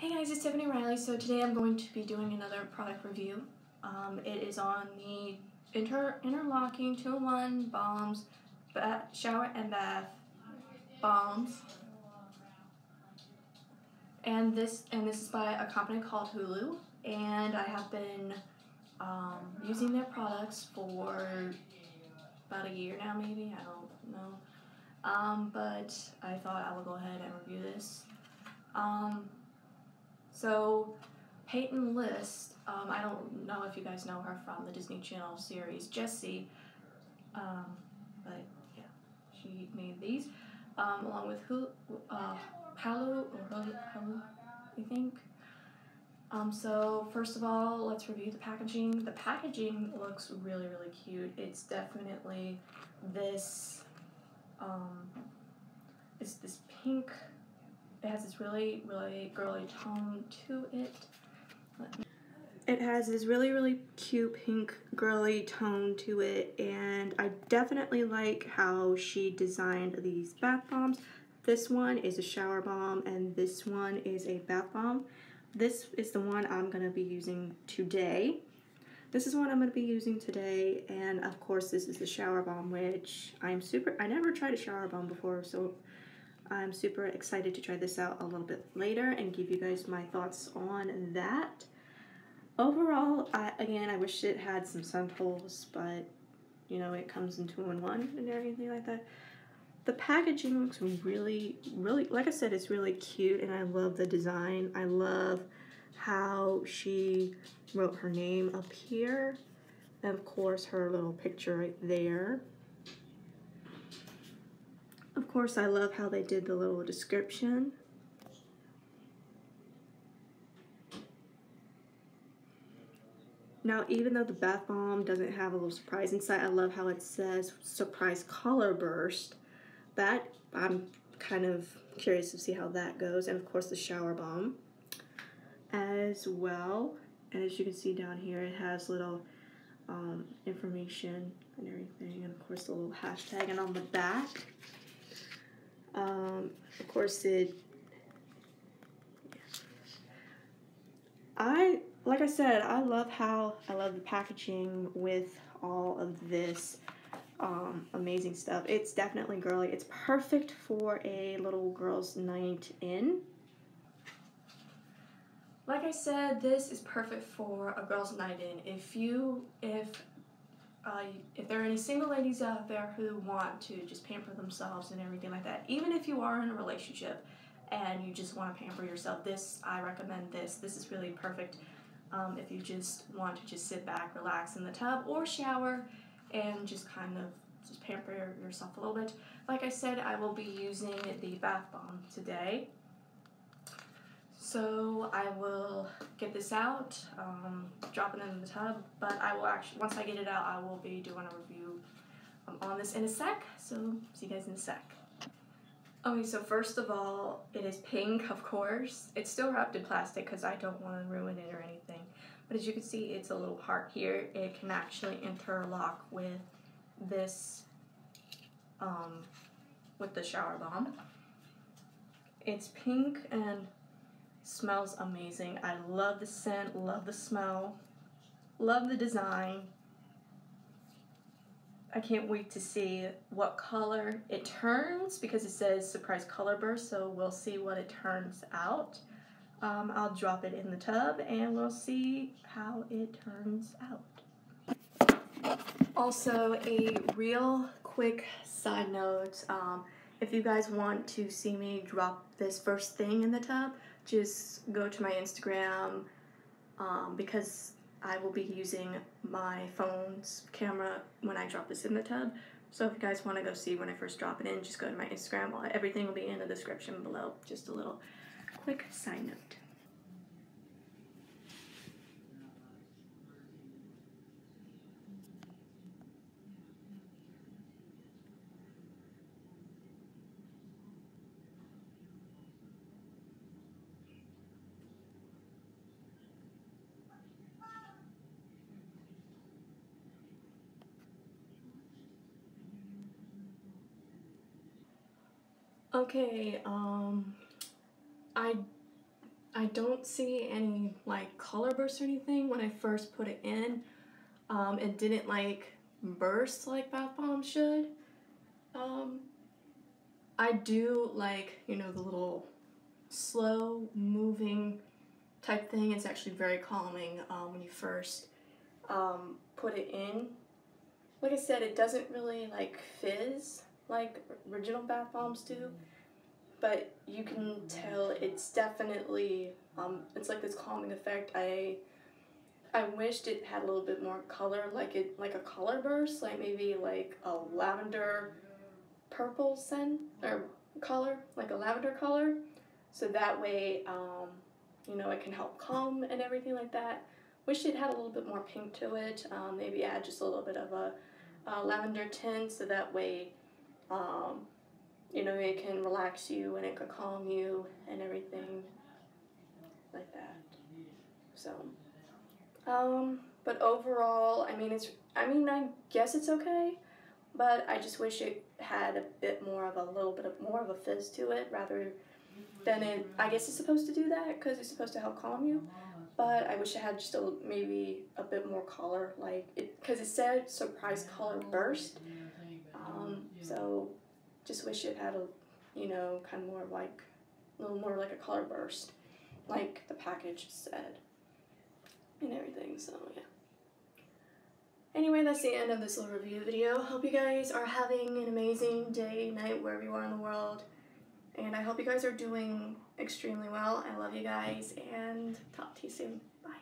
Hey guys, it's Tiffany Riley. So today I'm going to be doing another product review. Um, it is on the inter interlocking 2-in-1 balms, shower and bath balms. And this and this is by a company called Hallu. And I have been um, using their products for about a year now, maybe I don't know. Um, but I thought I would go ahead and review this. Um, so, Peyton List, um, I don't know if you guys know her from the Disney Channel series Jessie, um, but yeah, she made these um, along with who, uh, Palu or Palu, I think. Um, so first of all, let's review the packaging. The packaging looks really, really cute. It's definitely this, um, it's this pink it has this really, really girly tone to it. It has this really, really cute pink girly tone to it, and I definitely like how she designed these bath bombs. This one is a shower bomb, and this one is a bath bomb. This is the one I'm going to be using today. This is what I'm going to be using today, and of course this is the shower bomb, which I'm super, I never tried a shower bomb before, so I'm super excited to try this out a little bit later and give you guys my thoughts on that. Overall, I, again, I wish it had some sun holes, but you know, it comes in two in one and everything like that. The packaging looks really, really, like I said, it's really cute and I love the design. I love how she wrote her name up here. And of course, her little picture right there. Of course, I love how they did the little description. Now, even though the bath bomb doesn't have a little surprise inside, I love how it says surprise color burst. That, I'm kind of curious to see how that goes. And of course, the shower bomb as well. And as you can see down here, it has little um, information and everything. And of course, the little hashtag. And on the back, um, of course, it. I like I said, I love how I love the packaging with all of this um, amazing stuff. It's definitely girly. It's perfect for a little girl's night in. Like I said, this is perfect for a girl's night in. If you, if uh, if there are any single ladies out there who want to just pamper themselves and everything like that, even if you are in a relationship and you just want to pamper yourself, this I recommend this. This is really perfect um, if you just want to just sit back, relax in the tub or shower and just kind of just pamper yourself a little bit. Like I said, I will be using the bath bomb today. So I will get this out, um, drop it in the tub, but I will actually, once I get it out, I will be doing a review um, on this in a sec, so see you guys in a sec. Okay, so first of all, it is pink, of course. It's still wrapped in plastic because I don't want to ruin it or anything. But as you can see, it's a little heart here. It can actually interlock with this, um, with the shower bomb. It's pink and Smells amazing. I love the scent, love the smell, love the design. I can't wait to see what color it turns because it says surprise color burst, so we'll see what it turns out. Um, I'll drop it in the tub and we'll see how it turns out. Also, a real quick side note, um, if you guys want to see me drop this first thing in the tub, just go to my Instagram um, because I will be using my phone's camera when I drop this in the tub. So if you guys want to go see when I first drop it in, just go to my Instagram. Everything will be in the description below. Just a little quick side note. Okay, um, I, I don't see any like color bursts or anything when I first put it in. Um, it didn't like burst like bath bomb should. Um, I do like, you know, the little slow moving type thing. It's actually very calming um, when you first um, put it in. Like I said, it doesn't really like fizz like original bath bombs do, but you can tell it's definitely um, it's like this calming effect. I I wished it had a little bit more color, like it like a color burst, like maybe like a lavender purple scent or color, like a lavender color. So that way, um, you know, it can help calm and everything like that. Wish it had a little bit more pink to it. Um, maybe add just a little bit of a, a lavender tint so that way, um, you know, it can relax you and it can calm you and everything like that. So, um, but overall, I mean, it's, I mean, I guess it's okay, but I just wish it had a bit more of a little bit of more of a fizz to it rather than it, I guess it's supposed to do that because it's supposed to help calm you. But I wish it had just a, maybe a bit more color, like it, because it said surprise color burst. Um, so just wish it had a, you know, kind of more like, a little more like a color burst, like the package said, and everything. So yeah. Anyway, that's the end of this little review video. Hope you guys are having an amazing day, night, wherever you are in the world. And I hope you guys are doing extremely well. I love you guys and talk to you soon. Bye.